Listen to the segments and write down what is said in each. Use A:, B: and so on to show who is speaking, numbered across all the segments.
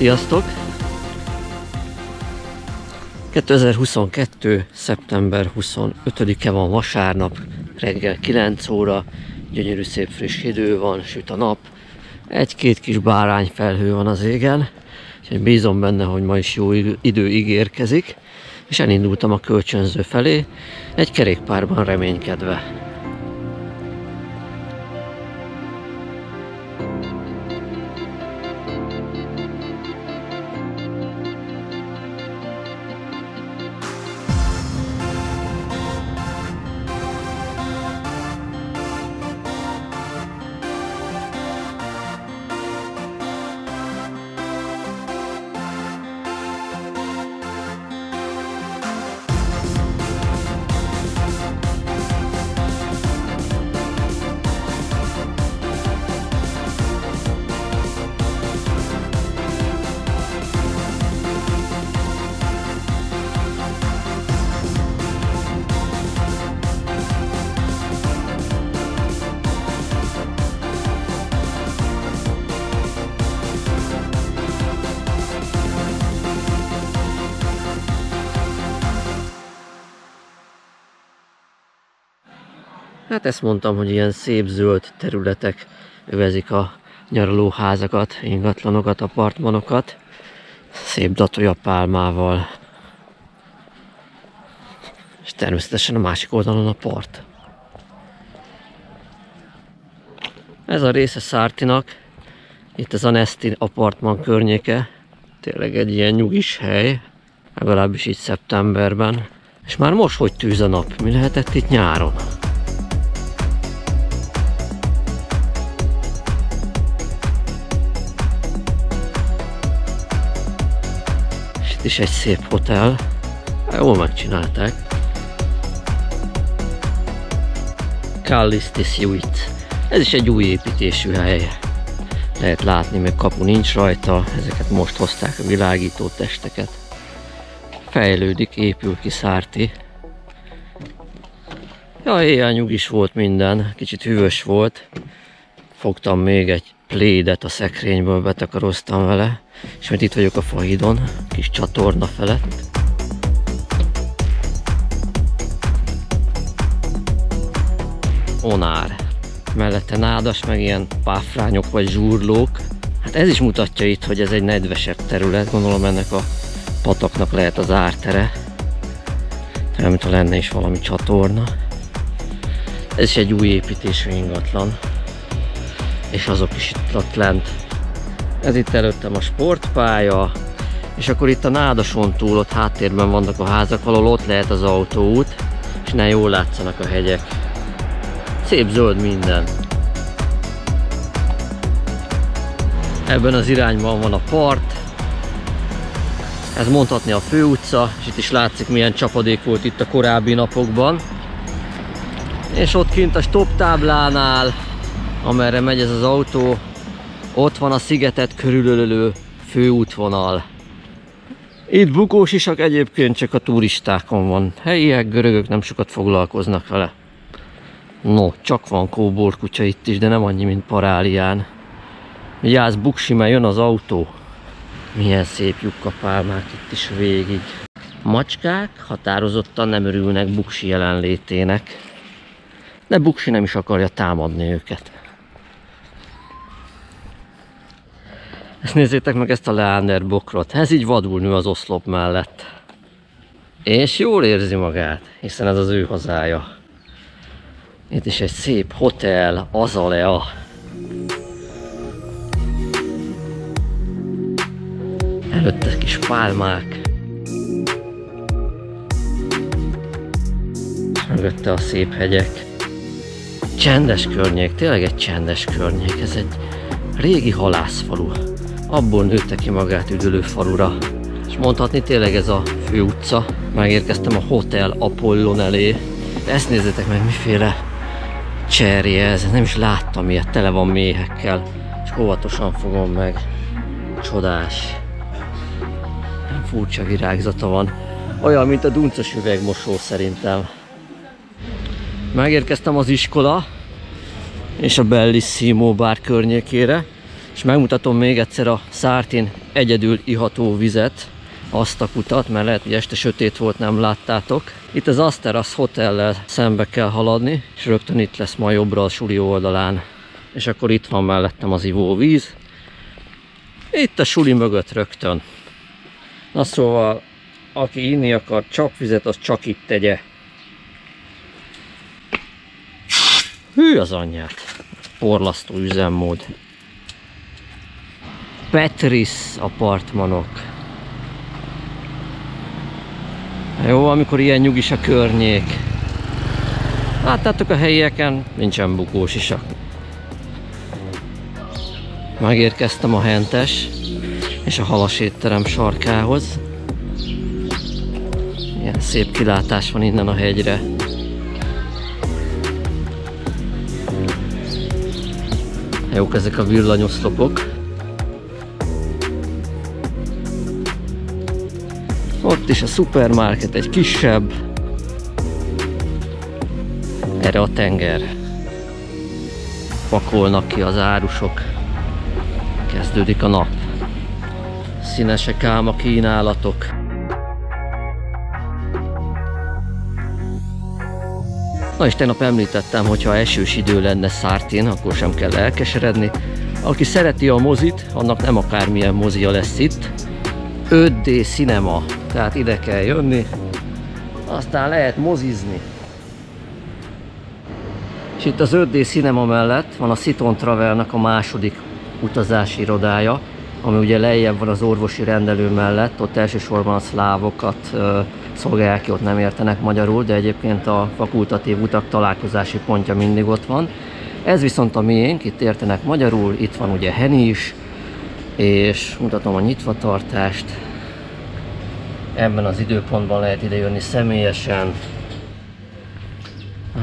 A: Sziasztok! 2022. szeptember 25-e van vasárnap, reggel 9 óra, gyönyörű szép friss idő van, süt a nap, egy-két kis bárányfelhő van az égen, úgyhogy bízom benne, hogy ma is jó idő ígérkezik, és elindultam a kölcsönző felé, egy kerékpárban reménykedve. Hát ezt mondtam, hogy ilyen szép zöld területek övezik a nyaralóházakat, ingatlanokat, apartmanokat. Szép datója pálmával. És természetesen a másik oldalon a part. Ez a része Szártinak. Itt az Anesti apartman környéke. Tényleg egy ilyen nyugis hely. Legalábbis így szeptemberben. És már most hogy tűz a nap? Mi lehetett itt nyáron? Itt is egy szép hotel. Jól megcsinálták. Callisti Suite. Ez is egy új építésű hely. Lehet látni, még kapu nincs rajta. Ezeket most hozták a világító testeket. Fejlődik, épül ki Szárti. Ja, éjjel nyugis volt minden. Kicsit hűvös volt. Fogtam még egy plédet a szekrényből, betakaroztam vele. És mert itt vagyok a fahidon, kis csatorna felett. Onár. Mellette nádas, meg ilyen páfrányok vagy zsúrlók. Hát ez is mutatja itt, hogy ez egy nedvesebb terület. Gondolom ennek a pataknak lehet az ártere. Nem, mintha lenne is valami csatorna. Ez is egy új építésű ingatlan. És azok is itt ott lent ez itt előttem a sportpálya, és akkor itt a nádason túl, ott háttérben vannak a házak, valahol ott lehet az autóút, és ne jól látszanak a hegyek. Szép zöld minden. Ebben az irányban van a part. Ez mondhatni a főutca, és itt is látszik milyen csapadék volt itt a korábbi napokban. És ott kint a stop táblánál, amerre megy ez az autó, ott van a szigetet körülölő főútvonal. Itt bukós isak egyébként csak a turistákon van. Helyiek, görögök nem sokat foglalkoznak vele. No, csak van kóbor kutya itt is, de nem annyi, mint Parálián. Vigyázz, buksi, mert jön az autó. Milyen szép jukkapálmák itt is végig. Macskák határozottan nem örülnek buksi jelenlétének. De buksi nem is akarja támadni őket. Ezt nézzétek meg ezt a leander bokrot. Ez így vadul nő az oszlop mellett. És jól érzi magát, hiszen ez az ő hazája. Itt is egy szép hotel, Azalea. Előtte kis pálmák. Mögötte a szép hegyek. Csendes környék, tényleg egy csendes környék. Ez egy régi halászfalu abból nőtte ki magát üdülő falura. És mondhatni tényleg ez a fő utca. Megérkeztem a Hotel Apollon elé. De ezt nézzétek meg, miféle cserje ez. Nem is láttam ilyet, tele van méhekkel. És óvatosan fogom meg. Csodás. Furcsa virágzata van. Olyan, mint a duncos üvegmosó szerintem. Megérkeztem az iskola és a Bellissimo bár környékére És megmutatom még egyszer a Szártin egyedül iható vizet, azt a kutat, mert lehet, hogy este sötét volt, nem láttátok. Itt az Asteras Hotellel szembe kell haladni, és rögtön itt lesz ma jobbra a suli oldalán. És akkor itt van mellettem az ivóvíz. Itt a suli mögött rögtön. Na szóval, aki inni akar csapvizet, az csak itt tegye. Hű az anyját. Porlasztó üzemmód. Petris apartmanok. Jó, amikor ilyen nyugis a környék. Láttátok a helyieken, nincsen bukós isak. Megérkeztem a hentes és a halas étterem sarkához. Ilyen szép kilátás van innen a hegyre. Jók ezek a villanyoszlopok. Is a szupermarket egy kisebb. Erre a tenger. Pakolnak ki az árusok. Kezdődik a nap. Színesek ám a kínálatok. Na és tegnap említettem, hogy ha esős idő lenne Szártén, akkor sem kell elkeseredni. Aki szereti a mozit, annak nem akármilyen mozia lesz itt. 5D Cinema, tehát ide kell jönni, aztán lehet mozizni. És itt az 5D Cinema mellett van a Citon Travelnek a második utazási irodája, ami ugye lejjebb van az orvosi rendelő mellett, ott elsősorban a szlávokat szolgálják ki, ott nem értenek magyarul, de egyébként a fakultatív utak találkozási pontja mindig ott van. Ez viszont a miénk, itt értenek magyarul, itt van ugye Heni is, és mutatom a nyitvatartást. Ebben az időpontban lehet ide jönni személyesen.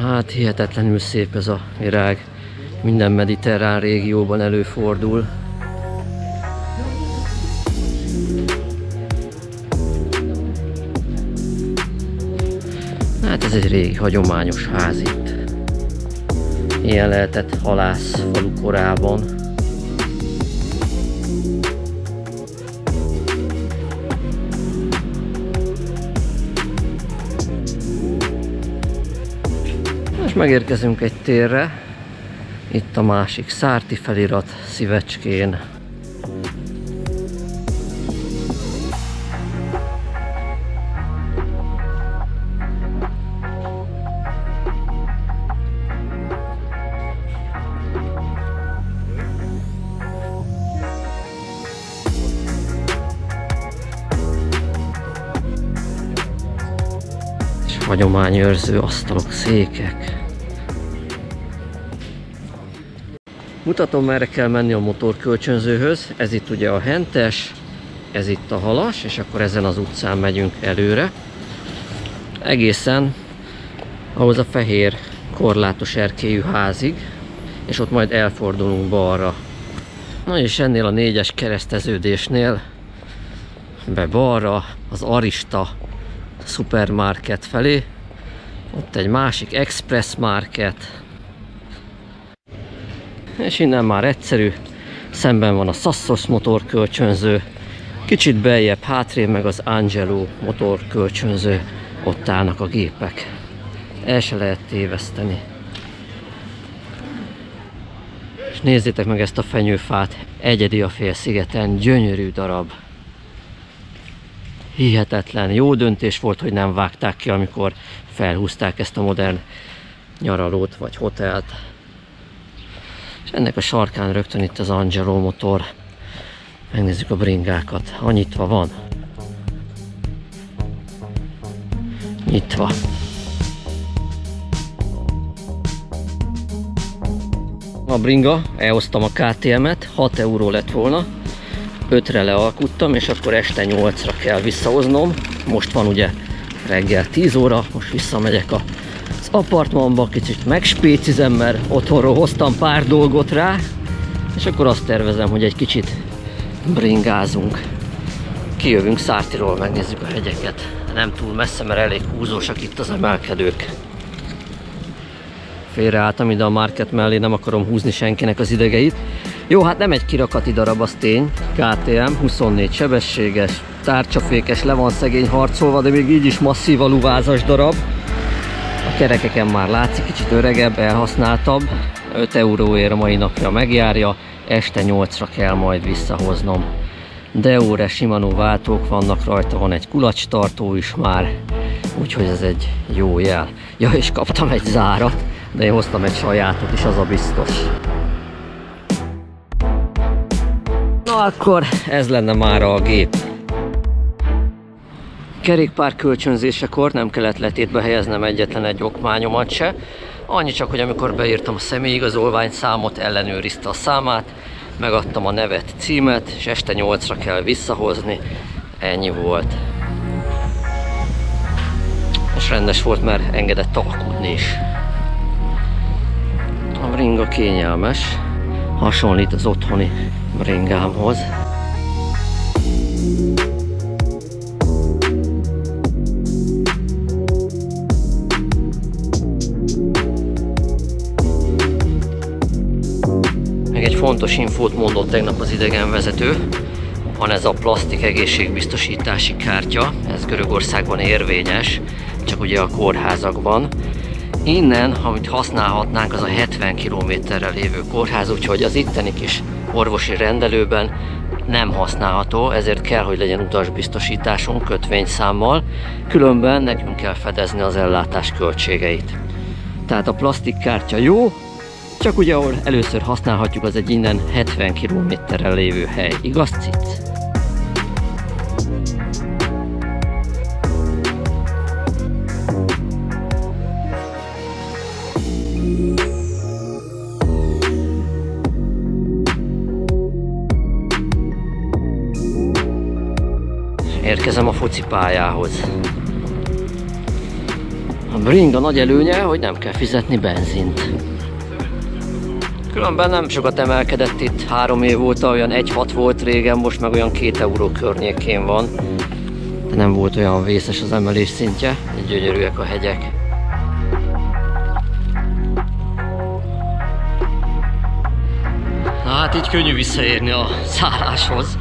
A: Hát hihetetlenül szép ez a virág. Minden mediterrán régióban előfordul. Hát ez egy régi, hagyományos ház itt. Ilyen lehetett halász falu korában. Megérkezünk egy térre. Itt a másik szárti felirat szívecskén. hagyományőrző asztalok, székek. Mutatom merre kell menni a motorkölcsönzőhöz. Ez itt ugye a hentes, ez itt a halas, és akkor ezen az utcán megyünk előre. Egészen ahhoz a fehér korlátos erkélyű házig, és ott majd elfordulunk balra. Na és ennél a négyes kereszteződésnél be balra az Arista supermarket felé. Ott egy másik express market. És innen már egyszerű. Szemben van a Sassos motorkölcsönző. Kicsit beljebb hátrébb meg az Angelo motorkölcsönző. Ott állnak a gépek. El se lehet téveszteni. És nézzétek meg ezt a fenyőfát. Egyedi a félszigeten. Gyönyörű darab. Hihetetlen. Jó döntés volt, hogy nem vágták ki, amikor felhúzták ezt a modern nyaralót vagy hotelt. És ennek a sarkán rögtön itt az Angelo motor. Megnézzük a bringákat. Ha nyitva van. Nyitva. A bringa, elhoztam a KTM-et, 6 euró lett volna, 5-re lealkuttam, és akkor este 8-ra kell visszahoznom. Most van ugye reggel 10 óra, most visszamegyek a az apartmanba, kicsit megspécizem, mert otthonról hoztam pár dolgot rá, és akkor azt tervezem, hogy egy kicsit bringázunk. Kijövünk Szártiról, megnézzük a hegyeket. Nem túl messze, mert elég húzósak itt az emelkedők. Félreálltam ide a market mellé, nem akarom húzni senkinek az idegeit. Jó, hát nem egy kirakati darab, az tény. KTM, 24 sebességes, tárcsafékes, le van szegény harcolva, de még így is masszív aluvázas darab. Kerekeken már látszik, kicsit öregebb, elhasználtabb. 5 euróért a mai napja megjárja, este 8-ra kell majd visszahoznom. Deore Shimano váltók vannak rajta, van egy kulacstartó is már, úgyhogy ez egy jó jel. Ja, és kaptam egy zárat, de én hoztam egy sajátot is, az a biztos. Na akkor ez lenne már a gép. Kerékpár kölcsönzésekor nem kellett letétbe helyeznem egyetlen egy okmányomat se. Annyi csak, hogy amikor beírtam a személyigazolvány számot, ellenőrizte a számát, megadtam a nevet, címet, és este 8-ra kell visszahozni. Ennyi volt. És rendes volt, mert engedett alkudni is. A bringa kényelmes, hasonlít az otthoni bringámhoz. Még egy fontos infót mondott tegnap az idegenvezető. Van ez a plastik egészségbiztosítási kártya, ez Görögországban érvényes, csak ugye a kórházakban. Innen, amit használhatnánk, az a 70 kilométerre lévő kórház, úgyhogy az itteni kis orvosi rendelőben nem használható, ezért kell, hogy legyen utasbiztosításunk kötvényszámmal, különben nekünk kell fedezni az ellátás költségeit. Tehát a plastikkártya jó, csak ugye ahol először használhatjuk, az egy innen 70 kilométerre lévő hely. Igaz, cic? Érkezem a focipályához. A bring a nagy előnye, hogy nem kell fizetni benzint. Különben nem sokat emelkedett itt, három év óta olyan 1,6 volt régen, most meg olyan 2 euró környékén van. De nem volt olyan vészes az emelés szintje, így gyönyörűek a hegyek. Na hát így könnyű visszaérni a szálláshoz.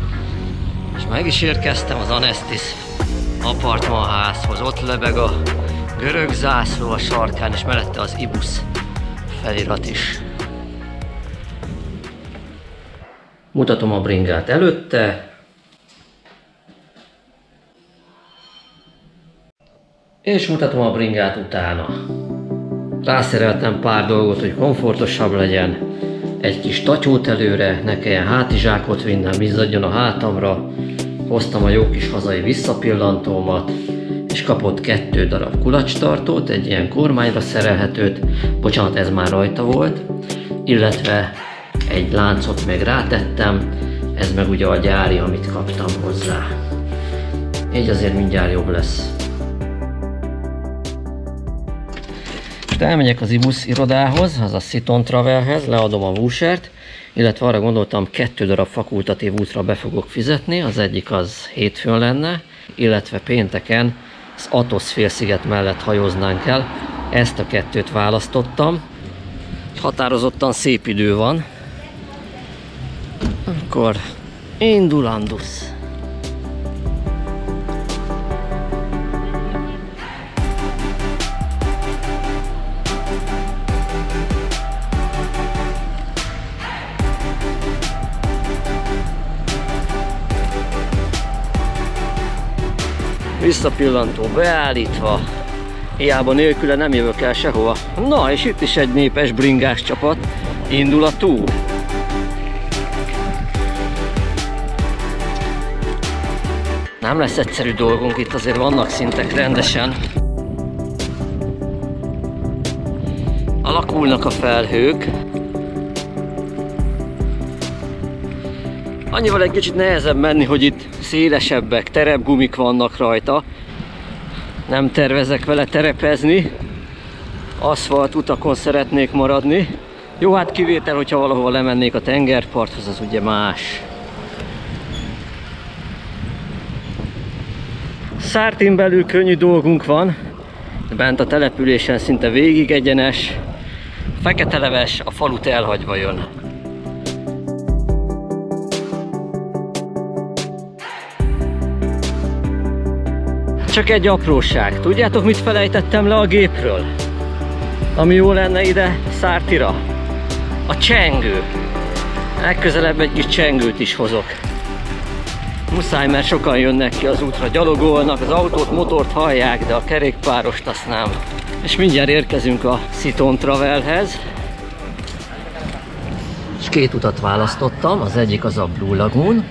A: És meg is érkeztem az Anestis apartmanházhoz. Ott lebeg a görög zászló a sarkán, és mellette az Ibus felirat is. Mutatom a bringát előtte. És mutatom a bringát utána. Rászereltem pár dolgot, hogy komfortosabb legyen. Egy kis tatyót előre, ne kelljen hátizsákot vinnem, izzadjon a hátamra. Hoztam a jó kis hazai visszapillantómat, és kapott kettő darab kulacstartót, egy ilyen kormányra szerelhetőt, bocsánat, ez már rajta volt, illetve egy láncot meg rátettem, ez meg ugye a gyári, amit kaptam hozzá. Így azért mindjárt jobb lesz. Most elmegyek az Ibus irodához, az a Citon Travelhez, leadom a vúsert, illetve arra gondoltam, kettő darab fakultatív útra be fogok fizetni, az egyik az hétfőn lenne, illetve pénteken az Atos félsziget mellett hajóznánk el. Ezt a kettőt választottam. Határozottan szép idő van, akkor indulandusz. Visszapillantó beállítva, hiába nélküle nem jövök el sehova. Na, és itt is egy népes bringás csapat, indul a túl. Nem lesz egyszerű dolgunk, itt azért vannak szintek rendesen. Alakulnak a felhők. Annyival egy kicsit nehezebb menni, hogy itt szélesebbek, terepgumik vannak rajta. Nem tervezek vele terepezni. Aszfalt utakon szeretnék maradni. Jó, hát kivétel, hogyha valahol lemennék a tengerparthoz, az ugye más. Szártin belül könnyű dolgunk van, bent a településen szinte végig egyenes, fekete leves, a falut elhagyva jön. Csak egy apróság. Tudjátok, mit felejtettem le a gépről? Ami jó lenne ide Szártira? A csengő. Legközelebb egy kis csengőt is hozok. Muszáj, mert sokan jönnek ki az útra, gyalogolnak, az autót, motort hallják, de a kerékpárost azt nem. És mindjárt érkezünk a Citon Travelhez. És két utat választottam, az egyik az a Blue Lagoon,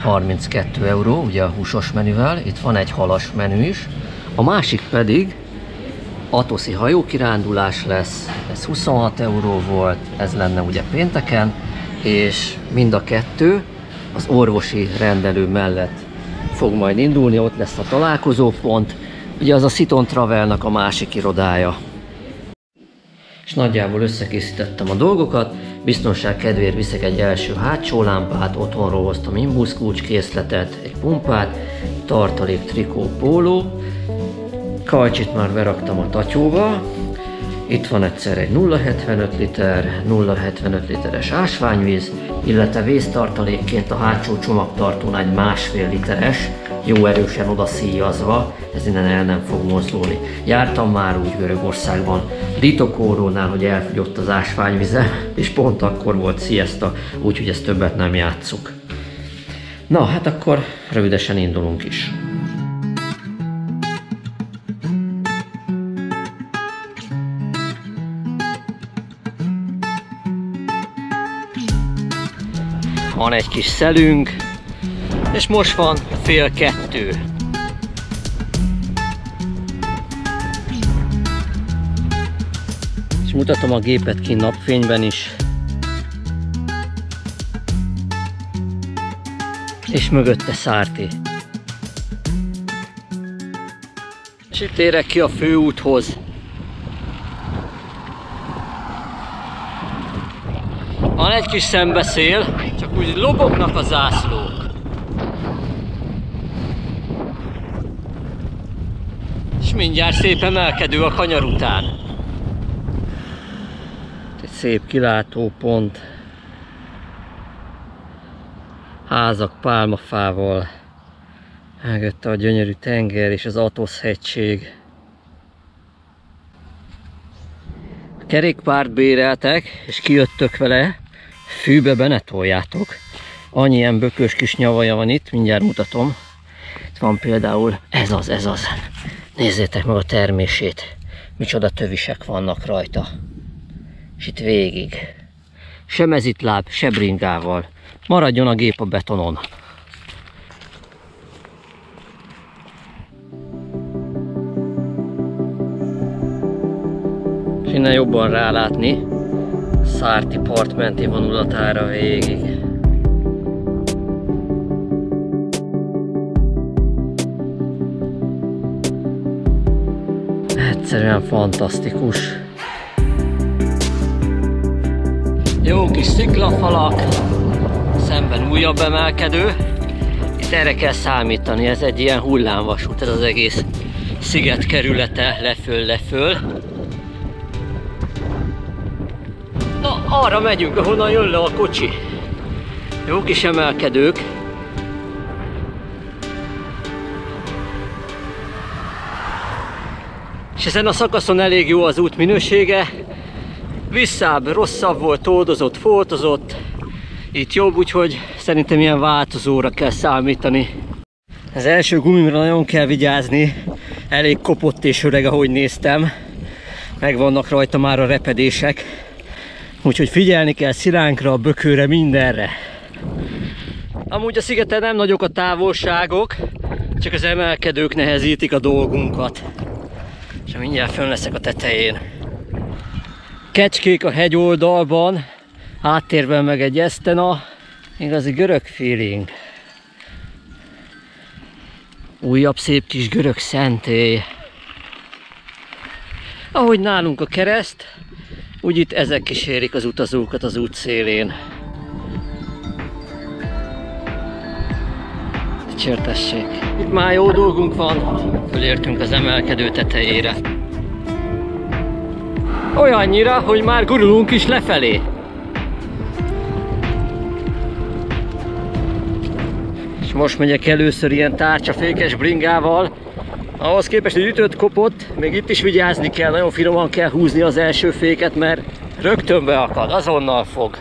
A: 32 euró, ugye a húsos menüvel, itt van egy halas menü is. A másik pedig Atoszi hajókirándulás lesz, ez 26 euró volt, ez lenne ugye pénteken, és mind a kettő az orvosi rendelő mellett fog majd indulni, ott lesz a találkozópont, ugye az a Citon Travelnak a másik irodája. És nagyjából összekészítettem a dolgokat, biztonság kedvéért viszek egy első hátsó lámpát, otthonról hoztam imbusz készletet, egy pumpát, tartalék trikó póló, kajcsit már beraktam a tatyóba, itt van egyszer egy 0,75 liter, 0,75 literes ásványvíz, illetve víztartalékként a hátsó csomagtartón egy másfél literes, jó erősen oda szíjazva, ez innen el nem fog mozdulni. Jártam már úgy Görögországban, Ritokórónál, hogy elfogyott az ásványvize, és pont akkor volt siesta, úgyhogy ezt többet nem játszuk. Na, hát akkor rövidesen indulunk is. Van egy kis szelünk, és most van fél kettő. És mutatom a gépet ki napfényben is. És mögötte Szárti. És itt érek ki a főúthoz. Van egy kis szembeszél, csak úgy lobognak a zászlók. És mindjárt szép emelkedő a kanyar után. Egy szép kilátópont. Házak pálmafával. Mögötte a gyönyörű tenger és az Atosz hegység. kerékpárt béreltek, és kijöttök vele, fűbe benetoljátok. Annyi ilyen bökös kis nyavaja van itt, mindjárt mutatom. Itt van például ez az, ez az. Nézzétek meg a termését. Micsoda tövisek vannak rajta. És itt végig. Se mezitláb, se bringával. Maradjon a gép a betonon. És innen jobban rálátni Szárti partmenti vonulatára végig. Egyszerűen fantasztikus. Jó kis sziklafalak, szemben újabb emelkedő. Itt erre kell számítani, ez egy ilyen hullámvasút, ez az egész sziget kerülete leföl-leföl. Arra megyünk, ahonnan jön le a kocsi. Jó kis emelkedők. És ezen a szakaszon elég jó az út minősége. Visszább, rosszabb volt, toldozott, foltozott. Itt jobb, úgyhogy szerintem ilyen változóra kell számítani. Az első gumimra nagyon kell vigyázni. Elég kopott és öreg, ahogy néztem. Megvannak rajta már a repedések. Úgyhogy figyelni kell szilánkra, a bökőre, mindenre. Amúgy a szigeten nem nagyok a távolságok, csak az emelkedők nehezítik a dolgunkat. És mindjárt fönn leszek a tetején. Kecskék a hegyoldalban, háttérben meg egy esztena, igazi görög feeling. Újabb szép kis görög szentély. Ahogy nálunk a kereszt, úgy itt ezek kísérik az utazókat az út szélén. Csörtessék. Itt már jó dolgunk van, fölértünk az emelkedő tetejére. Olyannyira, hogy már gurulunk is lefelé. És most megyek először ilyen tárcsafékes bringával, Ahhoz képest, hogy ütött, kopott, még itt is vigyázni kell, nagyon finoman kell húzni az első féket, mert rögtön beakad, azonnal fog.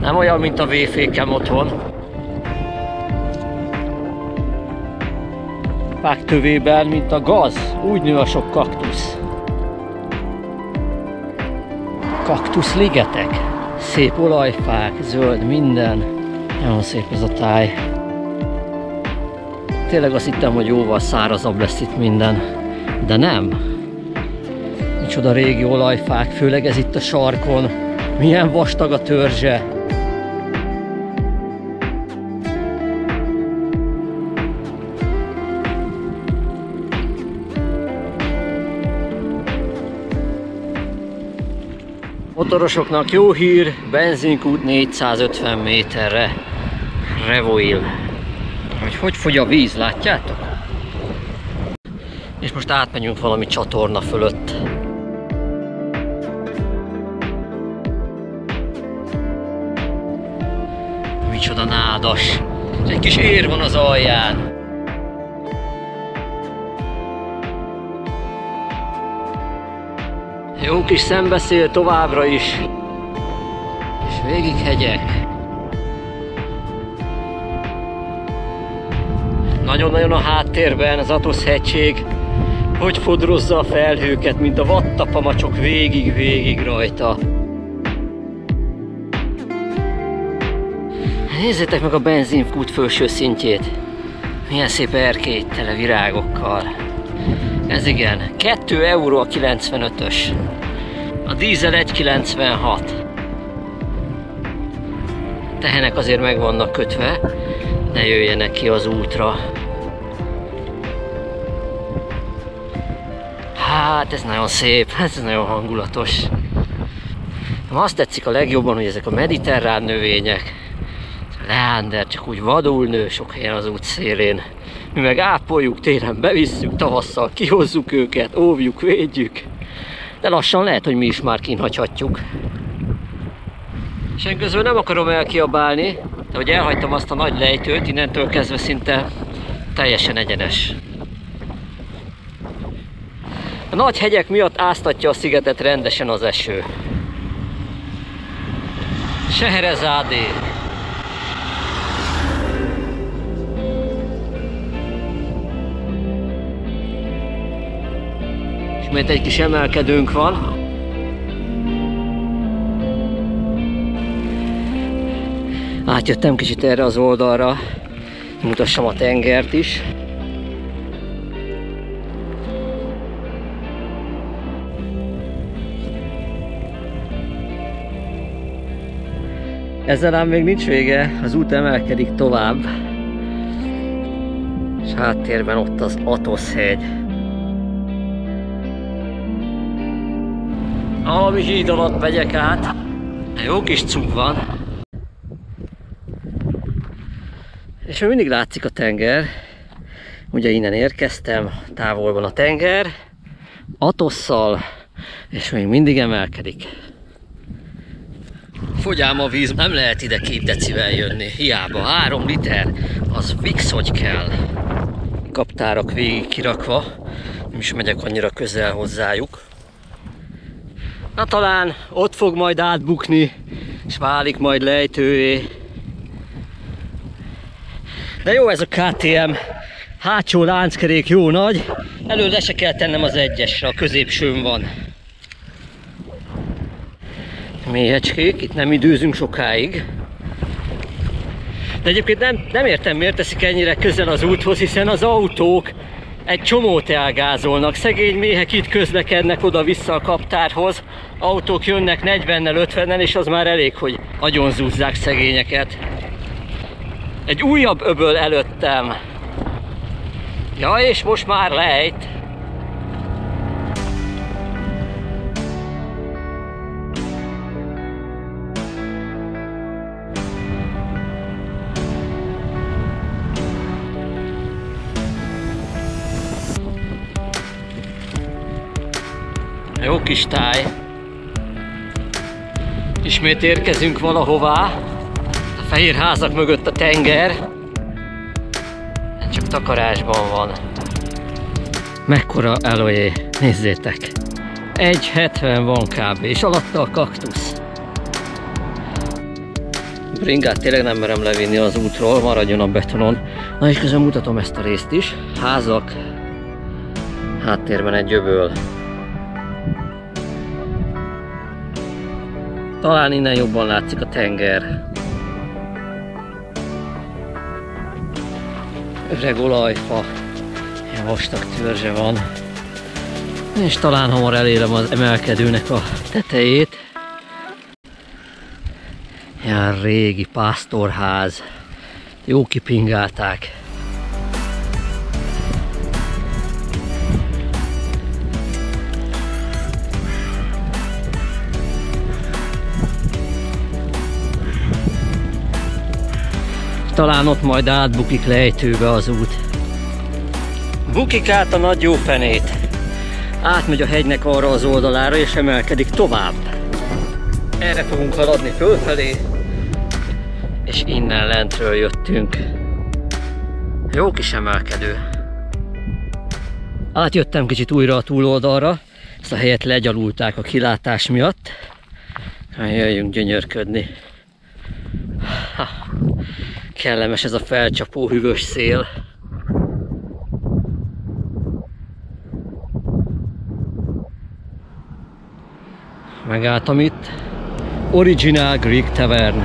A: Nem olyan, mint a V-fékem otthon. Fák tövében, mint a gaz, úgy nő a sok kaktusz. Kaktusz ligetek, szép olajfák, zöld minden. Nagyon szép ez a táj. Tényleg azt hittem, hogy jóval szárazabb lesz itt minden, de nem. Micsoda régi olajfák, főleg ez itt a sarkon. Milyen vastag a törzse. Motorosoknak jó hír, benzinkút 450 méterre. Revoil. Hogy hogy fogy a víz, látjátok? És most átmegyünk valami csatorna fölött. Micsoda nádas. Egy kis ér van az alján. Jó kis szembeszél továbbra is. És végig hegyek. Nagyon-nagyon a háttérben az Atosz hegység, hogy fodrozza a felhőket, mint a vattapamacsok végig-végig rajta. Nézzétek meg a benzinkút felső szintjét. Milyen szép erkély tele virágokkal. Ez igen, 2 euró a 95-ös. A dízel 1,96. Tehenek azért meg vannak kötve, ne jöjjenek ki az útra. Hát ez nagyon szép, ez nagyon hangulatos. Azt tetszik a legjobban, hogy ezek a mediterrán növények, leander csak úgy vadul nő sok helyen az út szélén. Mi meg ápoljuk, télen bevisszük, tavasszal kihozzuk őket, óvjuk, védjük. De lassan lehet, hogy mi is már kínhagyhatjuk. És én közben nem akarom elkiabálni, de hogy elhagytam azt a nagy lejtőt, innentől kezdve szinte teljesen egyenes. A nagy hegyek miatt áztatja a szigetet rendesen az eső. Seherezádé. Ismét egy kis emelkedőnk van. Átjöttem kicsit erre az oldalra, mutassam a tengert is. Ezzel ám még nincs vége, az út emelkedik tovább. És háttérben ott az Atosz hegy. Valami híd alatt megyek át. Jó kis cuk van. És még mindig látszik a tenger. Ugye innen érkeztem, távol van a tenger. Atosszal, és még mindig emelkedik. Fogyám a víz, nem lehet ide két decivel jönni, hiába. Három liter, az fix, hogy kell. Kaptárak végig kirakva, nem is megyek annyira közel hozzájuk. Na talán ott fog majd átbukni, és válik majd lejtőé. De jó ez a KTM, hátsó lánckerék jó nagy, elő le se kell tennem az egyesre, a középsőn van. Méhecskék, itt nem időzünk sokáig. De egyébként nem, nem értem miért teszik ennyire közel az úthoz, hiszen az autók egy csomót elgázolnak. Szegény méhek itt közlekednek oda-vissza a kaptárhoz. Autók jönnek 40-nel, 50-nel, és az már elég, hogy agyonzúzzák szegényeket. Egy újabb öböl előttem. Ja, és most már lejt. Kis táj. Ismét érkezünk valahová. A fehér házak mögött a tenger. Csak takarásban van. Mekkora eloé, nézzétek! 1,70 van kb. és alatta a kaktusz. Bringát tényleg nem merem levinni az útról, maradjon a betonon. Na és közben mutatom ezt a részt is. Házak, háttérben egy öböl. Talán innen jobban látszik a tenger. Öreg olajfa, ilyen vastag törzse van. És talán hamar elérem az emelkedőnek a tetejét. Ilyen régi pásztorház. Jó kipingálták. Talán ott majd átbukik lejtőbe az út. Bukik át a nagy jó fenét. Átmegy a hegynek arra az oldalára és emelkedik tovább. Erre fogunk haladni fölfelé. És innen lentről jöttünk. Jó kis emelkedő. Átjöttem kicsit újra a túloldalra. Ezt a helyet legyalulták a kilátás miatt. Jöjjünk gyönyörködni. Kellemes ez a felcsapó hűvös szél. Megálltam itt. Original Greek Tavern.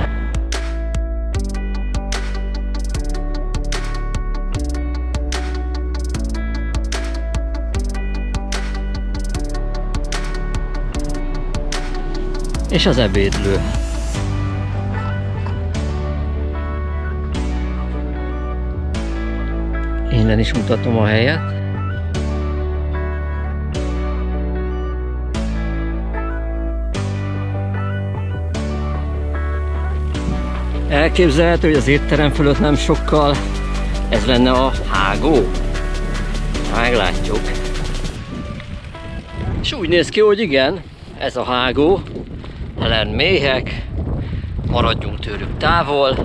A: És az ebédlő. Innen is mutatom a helyet. Elképzelhető, hogy az étterem fölött nem sokkal ez lenne a hágó. Meglátjuk. És úgy néz ki, hogy igen, ez a hágó. Ellen méhek, maradjunk tőlük távol.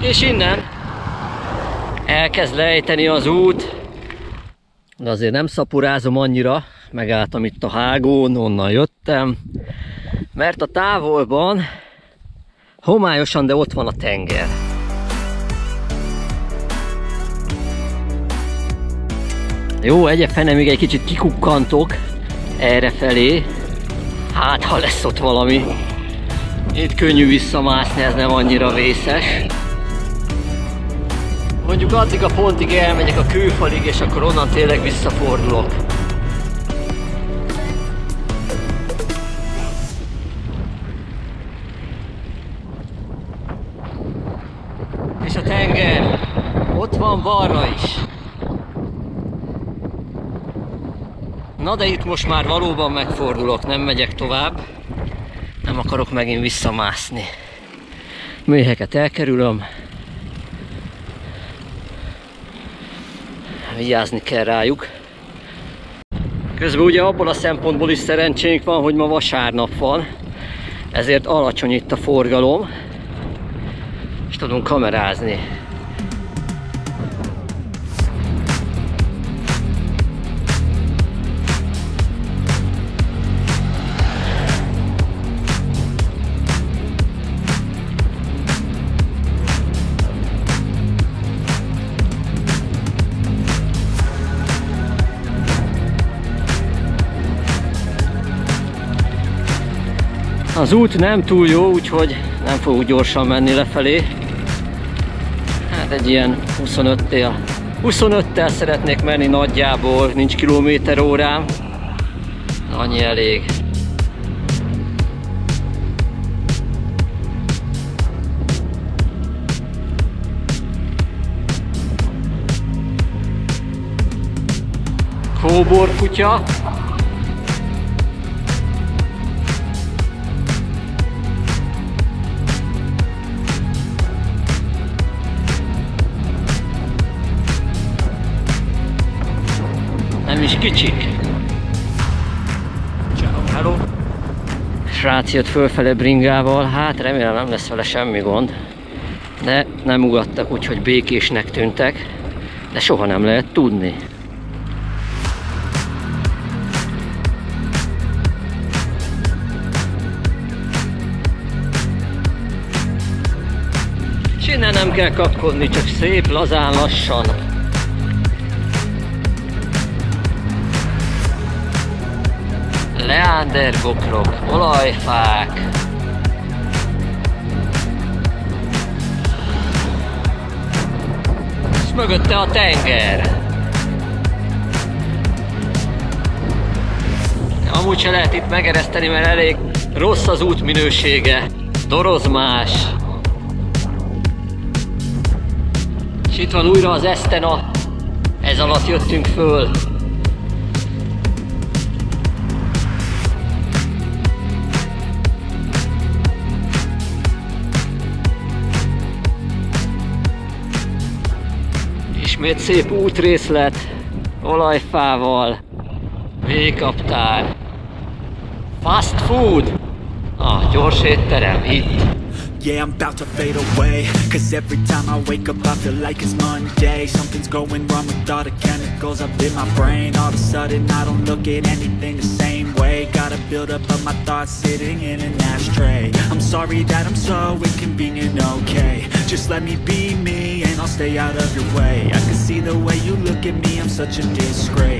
A: És innen elkezd lejteni az út, de azért nem szapurázom annyira, megálltam itt a hágón, onnan jöttem, mert a távolban homályosan, de ott van a tenger. Jó, egye fene még egy kicsit kikukkantok erre felé, hát ha lesz ott valami. Itt könnyű visszamászni, ez nem annyira vészes. Mondjuk addig a pontig elmegyek a kőfalig, és akkor onnan tényleg visszafordulok. És a tenger ott van balra is. Na de itt most már valóban megfordulok, nem megyek tovább. Nem akarok megint visszamászni. Méheket elkerülöm, vigyázni kell rájuk. Közben ugye abból a szempontból is szerencsénk van, hogy ma vasárnap van, ezért alacsony itt a forgalom, és tudunk kamerázni. Az út nem túl jó, úgyhogy nem fogok gyorsan menni lefelé. Hát egy ilyen 25-tel 25-tel szeretnék menni nagyjából, nincs kilométer órám. Annyi elég. Kóbor kutya. kicsik. Ciao, hello. Srác jött fölfele bringával, hát remélem nem lesz vele semmi gond. De nem ugattak, úgyhogy békésnek tűntek. De soha nem lehet tudni. Csinál nem kell kapkodni, csak szép, lazán, lassan. Leánderbokrok, olajfák. És mögötte a tenger. Amúgy se lehet itt megereszteni, mert elég rossz az út minősége. Dorozmás. És itt van újra az Esztena. Ez alatt jöttünk föl. Ismét szép útrészlet, olajfával, végkaptár, fast food, ah, gyors étterem itt.
B: Yeah, I'm about to fade away Cause every time I wake up I feel like it's Monday. Something's going wrong with all the chemicals up in my brain. All of a sudden I don't look at anything the same way. Gotta build up of my thoughts sitting in an ashtray. I'm sorry that I'm so inconvenient, okay. Just let me be me I'll stay out of your way. I can see the way you look at me, I'm such a disgrace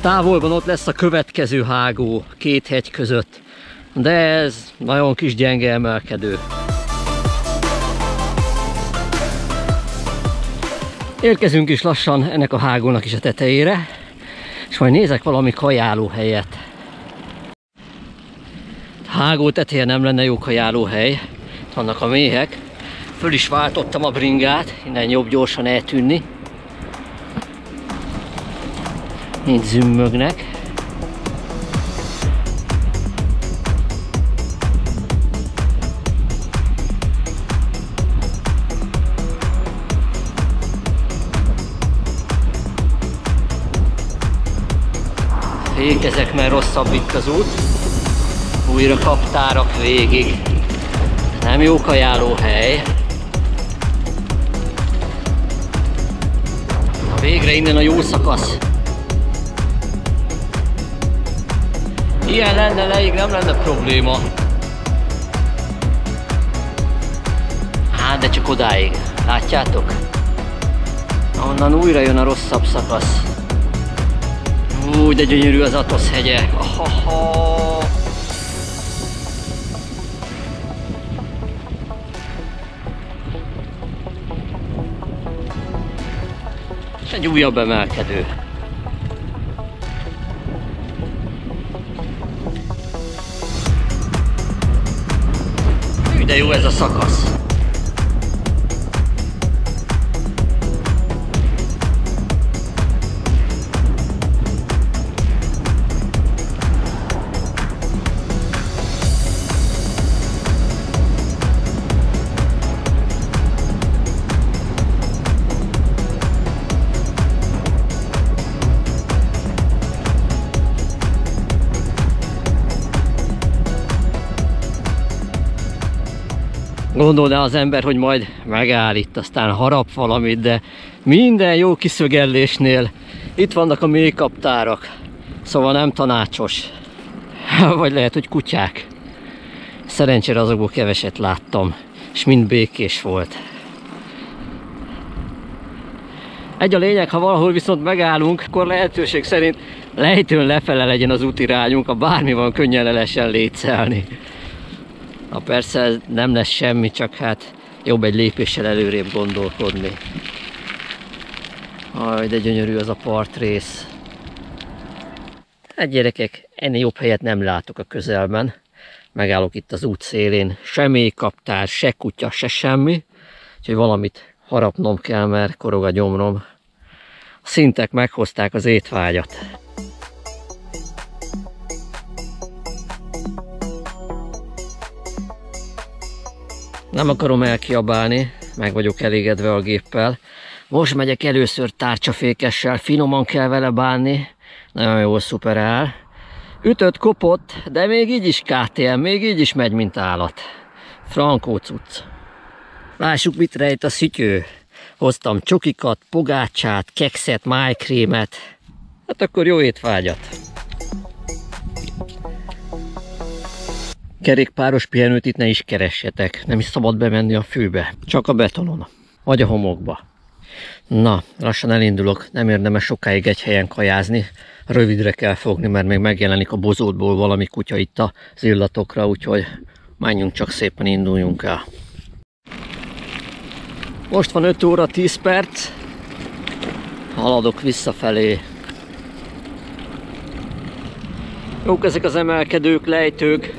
A: Távolban ott lesz a következő hágó, két hegy között, de ez nagyon kis gyenge emelkedő. Érkezünk is lassan ennek a hágónak is a tetejére, és majd nézek valami kajáló helyet. Hágó tetején nem lenne jó kajáló hely, vannak a méhek. Föl is váltottam a bringát, innen jobb gyorsan eltűnni. Itt zümmögnek. Fékezek, mert rosszabb itt az út. Újra kaptárak végig. Nem jó kajáló hely. Végre innen a jó szakasz. Ilyen lenne leig, nem lenne probléma. Hát, de csak odáig. Látjátok? Onnan újra jön a rosszabb szakasz. Úgy, de gyönyörű az Atosz hegye. Ahaha. Egy újabb emelkedő. De jó ez a szakasz. Gondolná az ember, hogy majd megáll itt, aztán harap valamit, de minden jó kiszögellésnél itt vannak a mélykaptárak, szóval nem tanácsos. Vagy lehet, hogy kutyák. Szerencsére azokból keveset láttam, és mind békés volt. Egy a lényeg, ha valahol viszont megállunk, akkor lehetőség szerint lejtőn lefele legyen az útirányunk, ha bármi van, könnyen le létszelni. Na persze nem lesz semmi, csak hát jobb egy lépéssel előrébb gondolkodni. Aj, de gyönyörű az a partrész. Hát gyerekek, ennél jobb helyet nem látok a közelben. Megállok itt az út szélén, se kaptár, se kutya, se semmi. Úgyhogy valamit harapnom kell, mert korog a gyomrom. A szintek meghozták az étvágyat. Nem akarom elkiabálni, meg vagyok elégedve a géppel. Most megyek először tárcsafékessel, finoman kell vele bánni. Nagyon jól szuperál. Ütött, kopott, de még így is KTM, még így is megy, mint állat. Frankó cucc. Lássuk, mit rejt a szütyő. Hoztam csokikat, pogácsát, kekszet, májkrémet. Hát akkor jó étvágyat! Kerékpáros pihenőt itt ne is keressetek, nem is szabad bemenni a fűbe, csak a betonon, vagy a homokba. Na, lassan elindulok, nem érdemes sokáig egy helyen kajázni, rövidre kell fogni, mert még megjelenik a bozótból valami kutya itt az illatokra, úgyhogy menjünk csak szépen induljunk el. Most van 5 óra 10 perc, haladok visszafelé. Jók ezek az emelkedők, lejtők,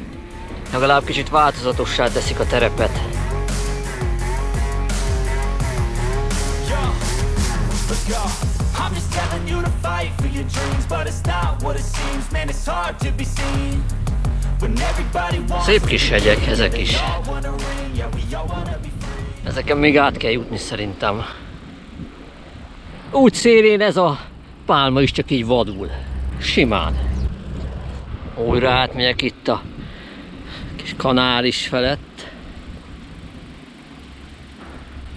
A: legalább kicsit változatossá teszik a terepet. Szép kis hegyek ezek is. Ezeken még át kell jutni szerintem. Úgy szélén ez a pálma is csak így vadul. Simán. Újra átmegyek itt a kis kanál is felett.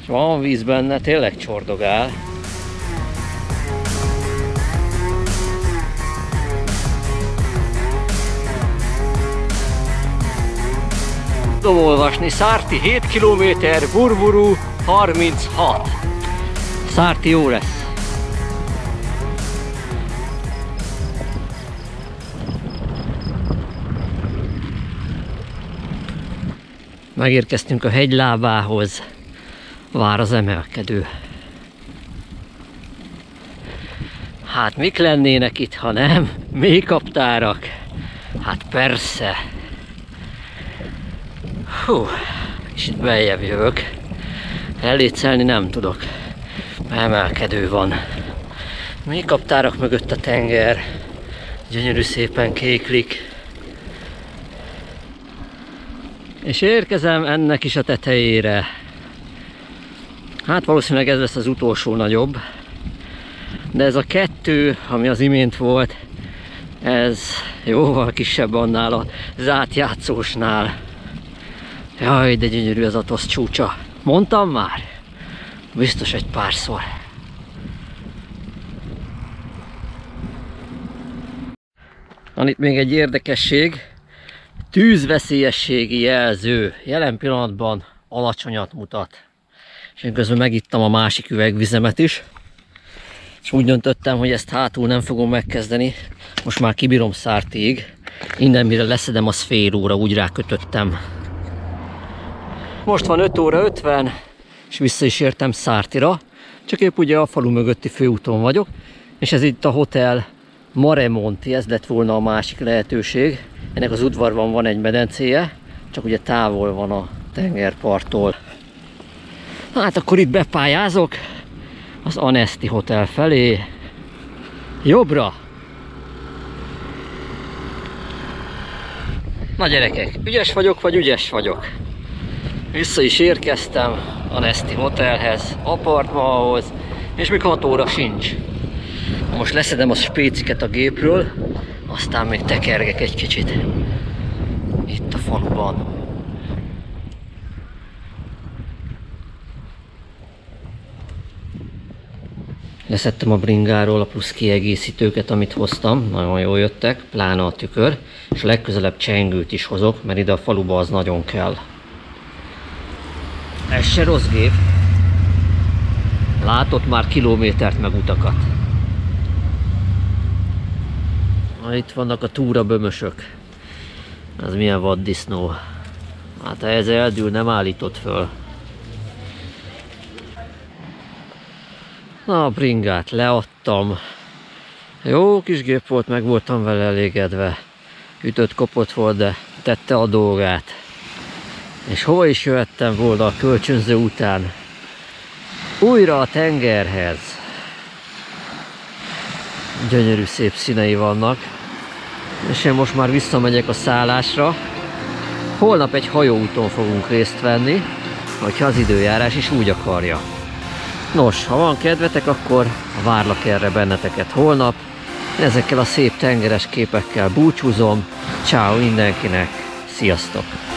A: És van víz benne, tényleg csordogál. tudom olvasni. Szárti 7 km, Burburú 36. Szárti jó lesz. Megérkeztünk a hegylábához. Vár az emelkedő. Hát mik lennének itt, ha nem? Mékaptárak? Hát persze. Hú, kicsit beljebb jövök. Elécelni nem tudok. Emelkedő van. Mi kaptárak mögött a tenger. Gyönyörű szépen kéklik. És érkezem ennek is a tetejére. Hát valószínűleg ez lesz az utolsó nagyobb. De ez a kettő, ami az imént volt, ez jóval kisebb annál a zátjátszósnál. Jaj, de gyönyörű az Atosz csúcsa. Mondtam már? Biztos egy párszor. Van itt még egy érdekesség. Tűzveszélyességi jelző. Jelen pillanatban alacsonyat mutat. És én közben megittam a másik üvegvizemet is. És úgy döntöttem, hogy ezt hátul nem fogom megkezdeni. Most már kibírom szártig. Innen mire leszedem, az fél óra, úgy rákötöttem. Most van 5 óra 50, és vissza is értem Szártira, csak épp ugye a falu mögötti főúton vagyok, és ez itt a hotel Maremonti, ez lett volna a másik lehetőség. Ennek az udvarban van egy medencéje, csak ugye távol van a tengerparttól. Hát akkor itt bepályázok az Anesti Hotel felé. Jobbra! Na gyerekek, ügyes vagyok, vagy ügyes vagyok? Vissza is érkeztem a Nesti Hotelhez, apartmanhoz, és még 6 óra sincs. Most leszedem a spéciket a gépről, aztán még tekergek egy kicsit itt a faluban. Leszettem a bringáról a plusz kiegészítőket, amit hoztam, nagyon jól jöttek, pláne a tükör, és legközelebb csengőt is hozok, mert ide a faluba az nagyon kell. Ez se rossz gép. Látott már kilométert meg utakat. Na, itt vannak a túrabömösök. Ez milyen vaddisznó. Hát ha ez eldül, nem állított föl. Na, a bringát leadtam. Jó kis gép volt, meg voltam vele elégedve. Ütött, kopott volt, de tette a dolgát. És hova is jöhettem volna a kölcsönző után? Újra a tengerhez. Gyönyörű szép színei vannak. És én most már visszamegyek a szállásra. Holnap egy hajóúton fogunk részt venni, hogyha az időjárás is úgy akarja. Nos, ha van kedvetek, akkor várlak erre benneteket holnap. Ezekkel a szép tengeres képekkel búcsúzom. Ciao mindenkinek, sziasztok!